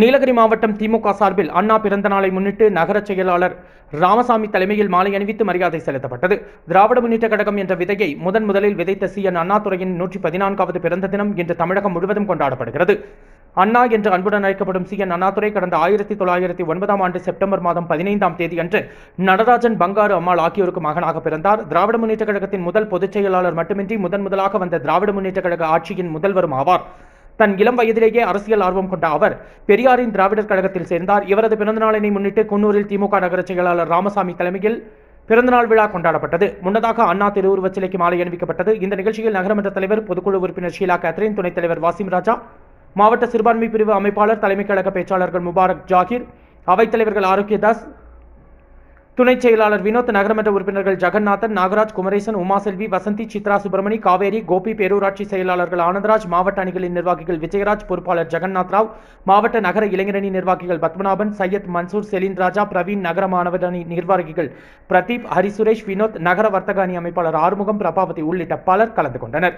நீலகிரி மாவட்டம் திமுக சார்பில் அண்ணா பிறந்த நாளை முன்னிட்டு நகர செயலாளர் ராமசாமி தலைமையில் மாலை அணிவித்து மரியாதை செலுத்தப்பட்டது. திராவிட முன்னேற்ற கழகம் என்ற விதையை முதன் முதலில் விதைத்த சி. என். அண்ணாதுறையின் நூற்றி பதினான்காவது பிறந்த தினம் இன்று தமிழகம் முழுவதும் கொண்டாடப்படுகிறது. அண்ணா என்று அன்புடன் அழைக்கப்படும் சி. என். அண்ணாதுரை கடந்த ஆயிரத்தி தொள்ளாயிரத்தி ஒன்பதாம் ஆண்டு செப்டம்பர் மாதம் பதினைந்தாம் தேதி அன்று நடராஜன் பங்காரு அம்மாள் ஆகியோருக்கு மகனாக பிறந்தார். திராவிட முன்னேற்ற கழகத்தின் முதல் பொதுச் செயலாளர் மட்டுமின்றி முதன் முதலாக வந்த திராவிட முன்னேற்ற கழக ஆட்சியின் முதல்வரும் ஆவார். தன் இளம் வயதிலேயே அரசியல் ஆர்வம் கொண்ட அவர் பெரியாரின் திராவிடர் கழகத்தில் சேர்ந்தார். இவரது பிறந்தநாளினை முன்னிட்டு குன்னூரில் திமுக நகர செயலாளர் ராமசாமி தலைமையில் பிறந்தநாள் விழா கொண்டாடப்பட்டது. முன்னதாக அண்ணா திருவுருவச் சிலைக்கு மாலை அணிவிக்கப்பட்டது. இந்த நிகழ்ச்சியில் நகரமன்ற தலைவர் பொதுக்குழு உறுப்பினர் ஷீலா கேத்ரின் துணைத் தலைவர் வாசிம் ராஜா மாவட்ட சிறுபான்மை பிரிவு அமைப்பாளர் தலைமை கழக பேச்சாளர்கள் முபாரக் ஜாகிர் அவைத்தலைவர்கள் ஆரோக்கியதாஸ் துணைச் செயலாளர் வினோத் நகரமன்ற உறுப்பினர்கள் ஜெகநாதன் நாகராஜ் குமரேசன் உமாசெல்வி வசந்தி சித்ரா சுப்பிரமணி காவேரி கோபி பேரூராட்சி செயலாளர்கள் ஆனந்தராஜ் மாவட்ட அணிகளின் நிர்வாகிகள் விஜயராஜ் பொறுப்பாளர் ஜெகநாத் ராவ் மாவட்ட நகர இளைஞரணி நிர்வாகிகள் பத்மநாபன் சையத் மன்சூர் செலின் ராஜா பிரவீன் நகர மாணவர் அணி நிர்வாகிகள் பிரதீப் ஹரிசுரேஷ் வினோத் நகர வர்த்தக அணி அமைப்பாளர் ஆறுமுகம் பிரபாவதி உள்ளிட்ட பலர் கலந்து கொண்டனர்.